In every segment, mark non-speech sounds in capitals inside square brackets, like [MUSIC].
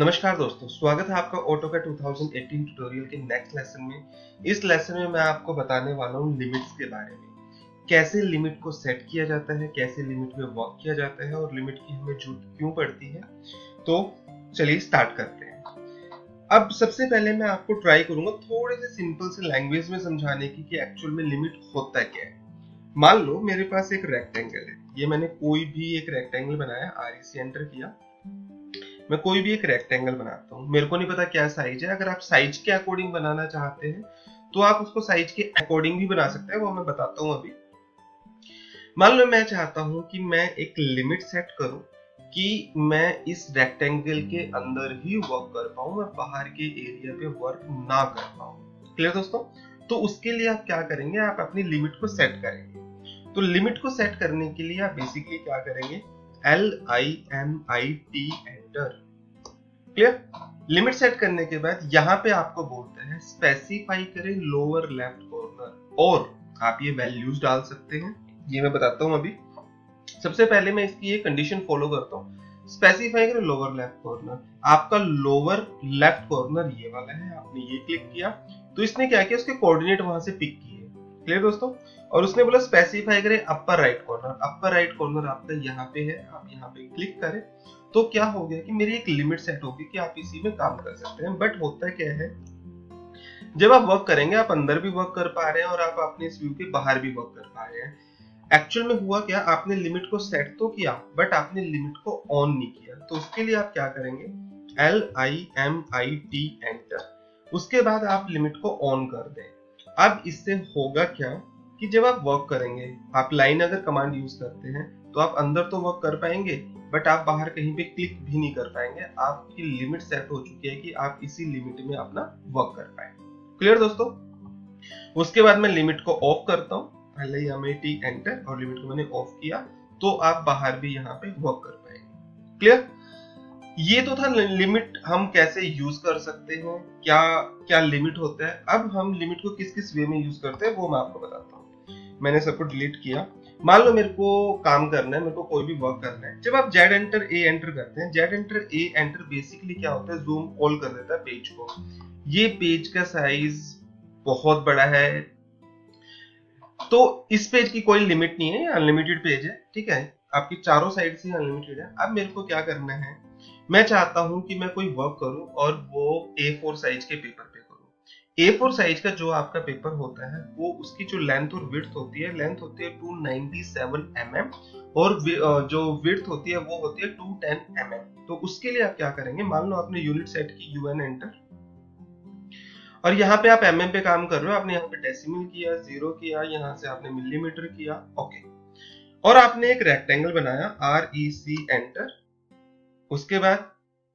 नमस्कार दोस्तों, स्वागत है आपका ऑटो का 2018 ट्यूटोरियल के नेक्स्ट लेसन में। इस लेसन में मैं आपको बताने वाला हूँ लिमिट्स के बारे में। कैसे लिमिट को सेट किया जाता है, कैसे लिमिट में वर्क किया जाता है और लिमिट की हमें ज़रूरत क्यों पड़ती है तो चलिए स्टार्ट करते हैं। अब सबसे पहले मैं आपको ट्राई करूँगा थोड़े से सिंपल से लैंग्वेज में समझाने की कि एक्चुअल में लिमिट होता क्या है। मान लो मेरे पास एक रेक्टेंगल है। ये मैंने कोई भी एक रेक्टेंगल बनाया, आर एंटर किया मैं कोई भी एक रेक्टेंगल बनाता हूँ। मेरे को नहीं पता क्या साइज़ है। अगर आप साइज़ के अकॉर्डिंग बनाना चाहते हैं तो आप उसको साइज़ के अकॉर्डिंग भी बना सकते हैं, वो मैं बताता हूँ अभी। मान लो मैं चाहता हूँ कि मैं एक लिमिट सेट करूँ कि मैं इस रेक्टेंगल के अंदर ही वर्क कर पाऊँ, मैं बाहर के एरिया पे वर्क ना कर पाऊँ। क्लियर दोस्तों? तो उसके लिए आप क्या करेंगे? आप अपनी लिमिट को सेट करेंगे। तो लिमिट को सेट करने के लिए आप बेसिकली क्या करेंगे? L I M I T enter clear limit set करने के बाद यहाँ पे आपको बोलते हैं स्पेसिफाई करें लोअर लेफ़्ट कॉर्नर और आप ये वैल्यूज़ डाल सकते हैं। ये मैं बताता हूँ अभी। सबसे पहले मैं इसकी ये कंडीशन फॉलो करता हूँ। स्पेसिफाई करें लोअर लेफ़्ट कॉर्नर आपका लोअर लेफ़्ट कॉर्नर ये वाला है, आपने ये क्लिक किया। तो इसने क्या किया? उसके कोऑर्डिनेट वहाँ से पिक किए। क्लियर दोस्तों? और उसने बोला स्पेसिफाई करें upper right corner upper right corner आपका यहाँ पे है, आप यहाँ पे क्लिक करें। तो क्या हो गया कि मेरी एक लिमिट सेट होगी कि आप इसी में काम कर सकते हैं। बट होता क्या है? जब आप वर्क करेंगे, आप अंदर भी वर्क कर पा रहे हैं और आप अपने इस व्यू के बाहर भी वर्क कर पा रहे हैं। एक्चुअल में हुआ क्या? आपने लिमिट को सेट तो किया बट आपने लिमिट को ऑन नहीं किया। तो उसके लिए आप क्या करेंगे? L I M I T enter उसके बाद आप लिमिट को ऑन कर दें। अब इससे होगा क्या कि जब आप वर्क करेंगे, आप लाइन अगर कमांड यूज़ करते हैं तो आप अंदर तो वर्क कर पाएँगे बट आप बाहर कहीं पे क्लिक भी नहीं कर पाएँगे। आपकी लिमिट सेट हो चुकी है कि आप इसी लिमिट में अपना वर्क कर पाए। क्लियर दोस्तों? उसके बाद मैं लिमिट को ऑफ़ करता हूँ। I M A T enter और लिमिट को मैंने ऑफ़ किया तो आप बाहर भी यहाँ पे वर्क कर पाएँगे। क्लियर ये तो था लिमिट हम कैसे यूज़ कर सकते हैं, क्या क्या लिमिट होता है। अब हम लिमिट को किस किस वे में यूज़ करते हैं, वो मैं आपको बताता हूँ। मैंने सबको डिलीट किया। मान लो मेरे को काम करना है, मेरे को कोई भी वर्क करना है। जब आप जेड एंटर ए एंटर करते हैं Z enter A enter basically क्या होता है? जूम ऑल कर देता है पेज को। ये पेज का साइज़ बहुत बड़ा है। तो इस पेज की कोई लिमिट नहीं है अनलिमिटेड पेज है, ठीक है? आपकी चारों साइड से अनलिमिटेड है। अब मेरे को क्या करना है? मैं चाहता हूँ कि मैं कोई वर्क करूँ और वो ए फोर साइज़ के पेपर ए फोर साइज़ का जो आपका पेपर होता है, वो उसकी जो लेंथ और विड्थ होती है लेंथ होती है 297 mm और जो विड्थ होती है, वो होती है 210 mm. तो उसके लिए आप क्या करेंगे, मान लो आपने यूनिट सेट की यूएन एंटर और यहाँ पे आप एम mm पे काम कर रहे हो, आपने यहाँ पे डेसिमल किया ज़ीरो किया, यहाँ से आपने मिलीमीटर किया ओके और आपने एक रेक्टेंगल बनाया आर ई सी एंटर उसके बाद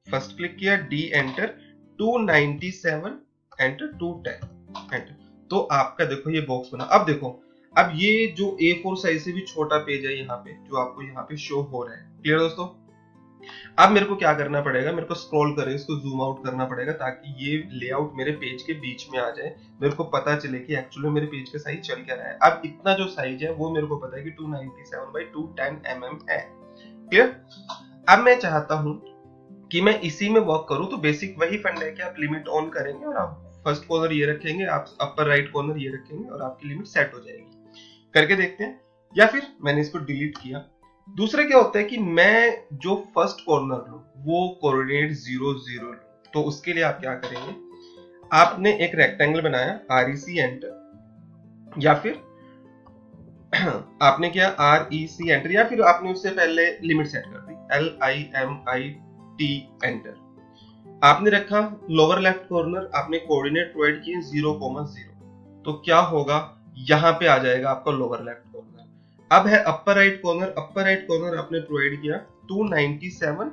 फ़र्स्ट क्लिक किया D enter 297 enter two ten enter तो आपका देखो ये बॉक्स बना। अब देखो, अब ये जो ए फोर साइज़ से भी छोटा पेज है यहाँ पे, जो आपको यहाँ पे शो हो रहा है। क्लियर दोस्तों? अब मेरे को क्या करना पड़ेगा? मेरे को स्क्रॉल करें इसको जूम आउट करना पड़ेगा ताकि ये लेआउट मेरे पेज के बीच में आ जाए। मेरे को पता चले कि एक्चुअली मेरे पेज का साइज़ चल क्या रहा है। अब इतना जो साइज़ है, वो मेरे को पता है कि 297 बाई 210 mm है। क्लियर अब मैं चाहता हूँ कि मैं इसी में वर्क करूँ तो बेसिक वही फंड है कि आप लिमिट ऑन करेंगे और आप फ़र्स्ट कॉर्नर ये रखेंगे, आप अपर राइट कॉर्नर ये रखेंगे और आपकी लिमिट सेट हो जाएगी। करके देखते हैं। या फिर मैंने इसको डिलीट किया। दूसरा क्या होता है कि मैं जो फ़र्स्ट कॉर्नर लू, वो कोऑर्डिनेट ज़ीरो ज़ीरो तो उसके लिए आप क्या करेंगे? आपने एक रेक्टेंगल बनाया आर ई सी एंटर या फिर [CLEARS THROAT] आपने किया आर ई सी एंटर या फिर आपने उससे पहले लिमिट सेट कर दी। L I M I T enter आपने रखा लोअर लेफ़्ट कॉर्नर आपने कोऑर्डिनेट प्रोवाइड किए ज़ीरो कोमा ज़ीरो तो क्या होगा? यहाँ पे आ जाएगा आपका लोअर लेफ़्ट कॉर्नर अब है upper right corner upper right corner आपने प्रोवाइड किया 297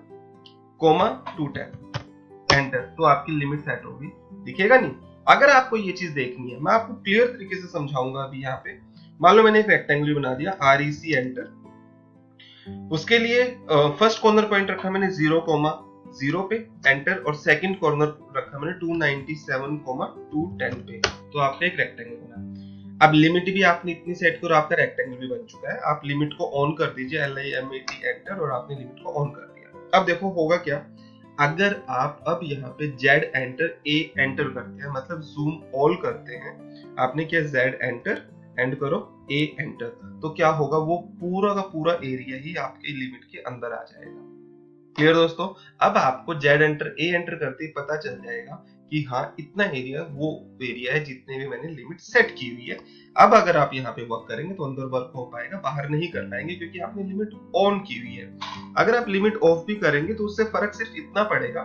कोमा 210 एंटर तो आपकी लिमिट सेट होगी. दिखेगा नहीं? अगर आपको ये चीज़ देखनी है, मैं आपको क्लियर तरीके से समझाऊँगा अभी यहाँ पे. मान लो मैंने एक रेक्टेंगल बना दिया आर एंटर उसके लिए फ़र्स्ट कॉर्नर पॉइंट रखा मैंने ज़ीरो कोमा ज़ीरो पे एंटर और सेकंड कॉर्नर रखा मैंने 297 कोमा 210 पे। तो आपने एक रेक्टेंगल बना अब लिमिट भी आपने इतनी सेट करो, आपका रेक्टेंगल भी बन चुका है। आप लिमिट को ऑन कर दीजिए L I M A T enter और आपने लिमिट को ऑन कर दिया। अब देखो, होगा क्या? अगर आप अब यहाँ पे जेड एंटर ए एंटर करते हैं मतलब जूम ऑल करते हैं, आपने क्या जेड एंटर एंड करो ए एंटर तो क्या होगा? वो पूरा का पूरा एरिया ही आपके लिमिट के अंदर आ जाएगा। क्लियर दोस्तों? अब आपको जेड एंटर ए एंटर करते ही पता चल जाएगा कि हाँ इतना एरिया वो एरिया है जितने भी मैंने लिमिट सेट की हुई है। अब अगर आप यहाँ पे वर्क करेंगे तो अंदर वर्क हो पाएगा, बाहर नहीं कर पाएँगे क्योंकि आपने लिमिट ऑन की हुई है। अगर आप लिमिट ऑफ़ भी करेंगे तो उससे फ़र्क सिर्फ़ इतना पड़ेगा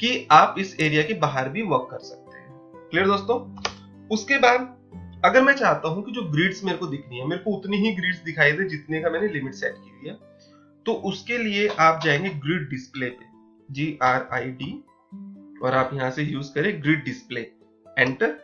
कि आप इस एरिया के बाहर भी वर्क कर सकते हैं। क्लियर दोस्तों? उसके बाद अगर मैं चाहता हूँ कि जो ग्रिड्स मेरे को दिखनी है, मेरे को उतनी ही ग्रिड्स दिखाई दे जितने का मैंने लिमिट सेट की हुई है तो उसके लिए आप जाएँगे ग्रिड डिस्प्ले पे। जी आर आई डी और आप यहाँ से यूज़ करें ग्रिड डिस्प्ले एंटर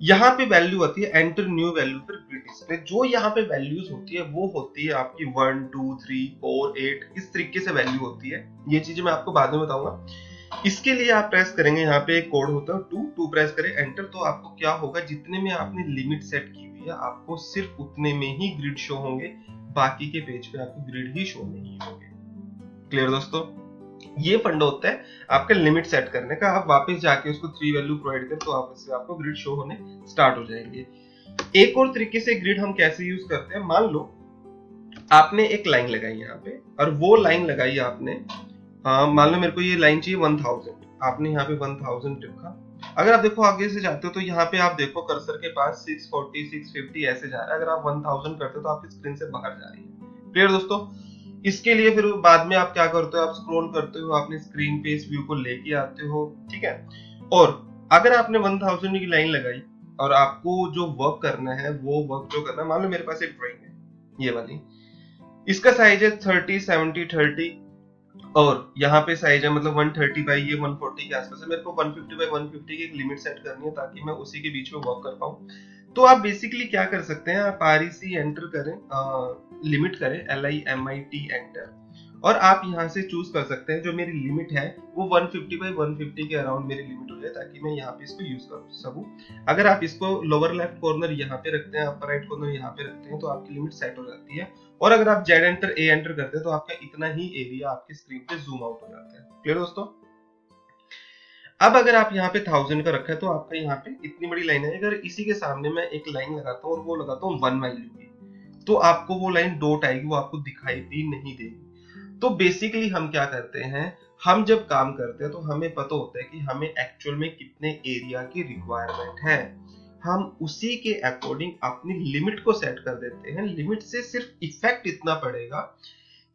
यहाँ पे वैल्यू आती है एंटर न्यू वैल्यू पर ग्रिड डिस्प्ले जो यहाँ पे वैल्यूज़ होती है, वो होती है आपकी one two three four eight इस तरीके से वैल्यू होती है। ये चीज़ें मैं आपको बाद में बताऊँगा। इसके लिए आप प्रेस करेंगे, यहाँ पे एक कोड होता है टू टू प्रेस करें एंटर तो आपको क्या होगा, जितने में आपने लिमिट सेट की हुई है, आपको सिर्फ़ उतने में ही ग्रिड शो होंगे। बाकी के पेज पे आपको ग्रिड ही शो नहीं होंगे। क्लियर दोस्तों? ये फंड होता है, आपका लिमिट सेट करने का। आप वापस जाके उसको थ्री वैल्यू प्रोवाइड करें तो आप इससे आपको ग्रिड शो होने स्टार्ट हो जाएँगे। एक और तरीके से ग्रिड हम कैसे यूज़ करते हैं, मान लो, आपने एक लाइन लगाई यहाँ पे, और वो लाइन लगाई आपने मान लो मेरे को ये लाइन चाहिए वन थाउज़ेंड आपने यहाँ पे वन थाउज़ेंड लिखा अगर आप देखो आगे से जाते हो तो यहाँ पे आप देखो कर्सर के पास 640, 650 ऐसे जा रहा है। अगर आप 1000 करते हो तो आपकी स्क्रीन से बाहर जा रही है। क्लियर दोस्तों? इसके लिए फिर बाद में आप क्या करते हो आप स्क्रॉल करते हो अपने स्क्रीन पे इस व्यू को लेके आते हो ठीक है? और अगर आपने 1000 की लाइन लगाई और आपको जो वर्क करना है वो वर्क जो करना है मान लो मेरे पास एक ड्रॉइंग है ये वाली। इसका साइज़ है 30 70 30 और यहाँ पे साइज़ है मतलब 130 बाई ये 140 के आसपास है। मेरे को 150 बाई 150 की एक लिमिट सेट करनी है ताकि मैं उसी के बीच में वॉक कर पाऊँ। तो आप बेसिकली क्या कर सकते हैं आप आर एंटर करें आ, लिमिट करें L I M I T enter और आप यहाँ से चूज़ कर सकते हैं, जो मेरी लिमिट है, वो 150 बाई 150 के अराउंड मेरी लिमिट हो जाए, ताकि मैं यहाँ पे इसको यूज़ कर सकूँ। अगर आप इसको लोअर लेफ़्ट कॉर्नर यहाँ पे रखते हैं अपर राइट कॉर्नर यहाँ पे रखते हैं तो आपकी लिमिट सेट हो जाती है। और अगर आप जेड एंटर ए एंटर करते हैं तो आपका इतना ही एरिया आपके स्क्रीन पे जूम आउट हो जाता है। क्लियर दोस्तों? अब अगर आप यहाँ पे थाउज़ेंड का रखा है तो आपका यहाँ पे इतनी बड़ी लाइन है, अगर इसी के सामने मैं एक लाइन लगाता हूँ और वो लगाता हूँ वन वैल्यू की तो आपको वो लाइन डोट आएगी, वो आपको दिखाई भी नहीं देगी। तो बेसिकली हम क्या करते हैं, हम जब काम करते हैं तो हमें पता होता है कि हमें एक्चुअल में कितने एरिया की रिक्वायरमेंट है। हम उसी के अकॉर्डिंग अपनी लिमिट को सेट कर देते हैं। लिमिट से सिर्फ़ इफ़ेक्ट इतना पड़ेगा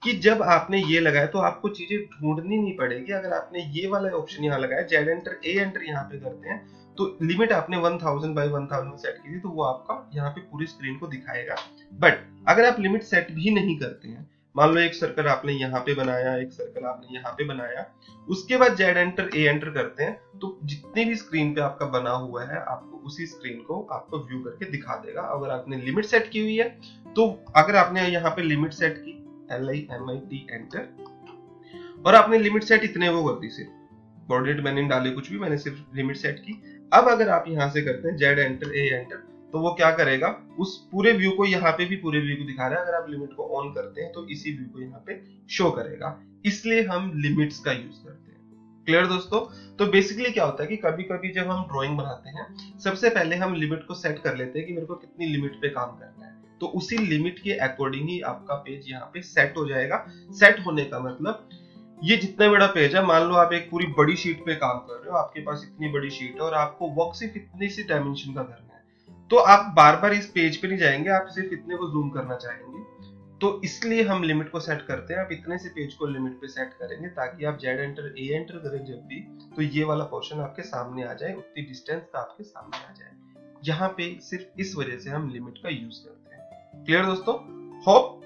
कि जब आपने ये लगाया तो आपको चीज़ें ढूंढनी नहीं पड़ेगी। अगर आपने ये वाला ऑप्शन यहाँ लगाया जेड एंटर ए एंटर यहाँ पे करते हैं तो लिमिट आपने 1000 बाई 1000 सेट की थी तो वो आपका यहाँ पे पूरी स्क्रीन को दिखाएगा। बट अगर आप लिमिट सेट भी नहीं करते हैं मान लो एक सर्कल आपने यहाँ पे बनाया, एक सर्कल आपने यहाँ पे बनाया, उसके बाद जेड एंटर ए एंटर करते हैं तो जितनी भी स्क्रीन पे आपका बना हुआ है, आपको उसी स्क्रीन को आपको व्यू करके दिखा देगा। अगर आपने लिमिट सेट की हुई है तो अगर आपने यहाँ पे लिमिट सेट की L I M I T enter और आपने लिमिट सेट इतने वो कर दी सिर्फ़। कोऑर्डिनेट मैंने डाले कुछ भी, मैंने सिर्फ़ लिमिट सेट की। अब अगर आप यहाँ से करते हैं जेड एंटर ए एंटर तो वो क्या करेगा? उस पूरे व्यू को यहाँ पे भी पूरे व्यू को दिखा रहा है। अगर आप लिमिट को ऑन करते हैं तो इसी व्यू को यहाँ पे शो करेगा। इसलिए हम लिमिट्स का यूज़ करते हैं। क्लियर दोस्तों? तो बेसिकली क्या होता है कि कभी कभी जब हम ड्राइंग बनाते हैं, सबसे पहले हम लिमिट को सेट कर लेते हैं कि मेरे को कितनी लिमिट पे काम करना है। तो उसी लिमिट के अकॉर्डिंग ही आपका पेज यहाँ पे सेट हो जाएगा। सेट होने का मतलब ये जितना बड़ा पेज है, मान लो आप एक पूरी बड़ी शीट पे काम कर रहे हो, आपके पास इतनी बड़ी शीट है और आपको वर्क सिर्फ़ इतनी सी डायमेंशन का करना है। तो आप बार बार इस पेज पे नहीं जाएँगे, आप सिर्फ़ इतने को जूम करना चाहेंगे। तो इसलिए हम लिमिट को सेट करते हैं, आप इतने से पेज को लिमिट पे सेट करेंगे ताकि आप जेड एंटर ए एंटर करें जब भी तो ये वाला पोर्शन आपके सामने आ जाए, उतनी डिस्टेंस का आपके सामने आ जाए। यहाँ पे सिर्फ़ इस वजह से हम लिमिट का यूज़ करते हैं। क्लियर दोस्तों? होप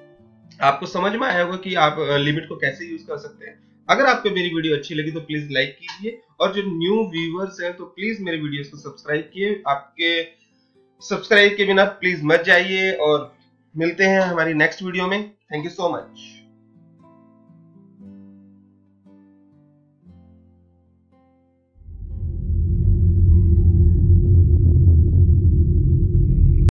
आपको समझ में आया होगा कि आप लिमिट को कैसे यूज़ कर सकते हैं। अगर आपको मेरी वीडियो अच्छी लगी तो प्लीज़ लाइक कीजिए, और जो न्यू व्यूवर्स हैं तो प्लीज़ मेरे वीडियोस को सब्सक्राइब किए। आपके सब्सक्राइब के बिना प्लीज़ मत जाइए और मिलते हैं हमारी नेक्स्ट वीडियो में। Thank you so much.